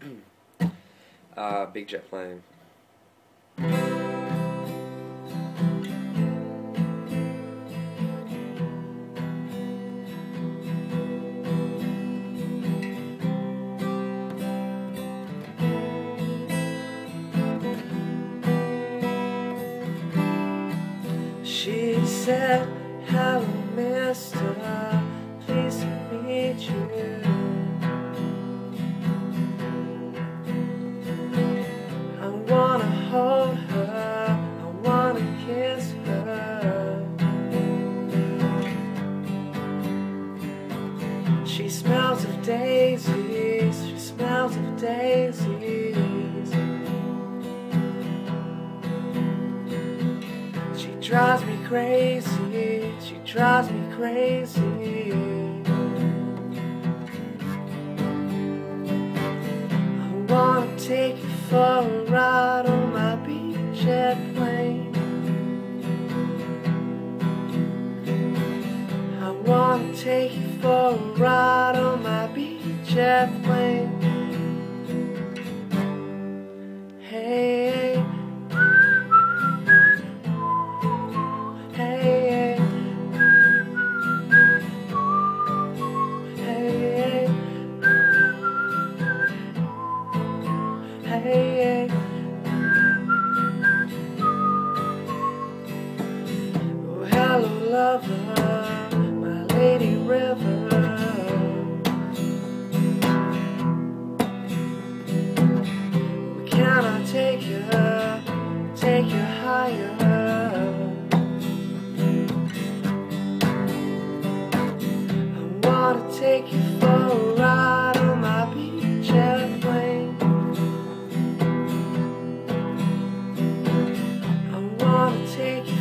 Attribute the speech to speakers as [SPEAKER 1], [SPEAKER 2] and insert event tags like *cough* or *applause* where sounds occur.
[SPEAKER 1] *clears throat* uh, big jet plane.
[SPEAKER 2] She said, hello mister, pleased daisies, she smells of daisies She drives me crazy, she drives me crazy. I wanna take you for a ride on my beach jet plane. I wanna take you for a ride Death Hey, hey, hey, hey, hey. Oh, hello, lover, my lady river. Take.